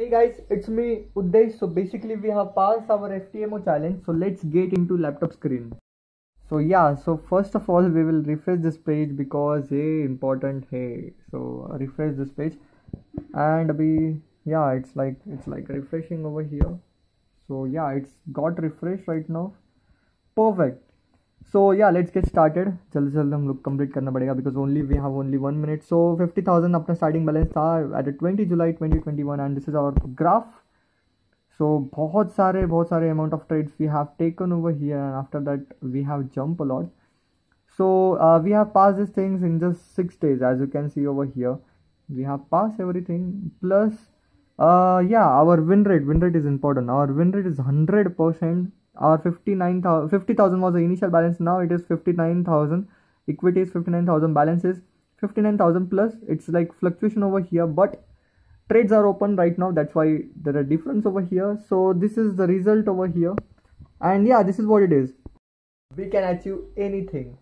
Hey guys, it's me Uday. So basically we have passed our FTMO challenge. So let's get into laptop screen. So yeah, so first of all we will refresh this page because hey important hey. So refresh this page and we yeah it's like it's like refreshing over here. So yeah it's got refreshed right now. Perfect. सो या let's get started जल्दी जल्दी हम लोग complete करना पड़ेगा because only we have only one minute so fifty thousand अपना starting balance था at twenty July twenty twenty one and this is our graph so बहुत सारे बहुत सारे amount of trades we have taken over here and after that we have jump a lot so uh, we have passed these things in just six days as you can see over here. We have passed everything. Plus uh, yeah our win rate win rate is our win rate is 100 percent. Our 59,000 50,000 was the initial balance. Now it is 59,000 equity is 59,000 balance is 59,000 plus. It's like fluctuation over here but trades are open right now. That's why there are difference over here. So this is the result over here. And yeah this is what it is. We can achieve anything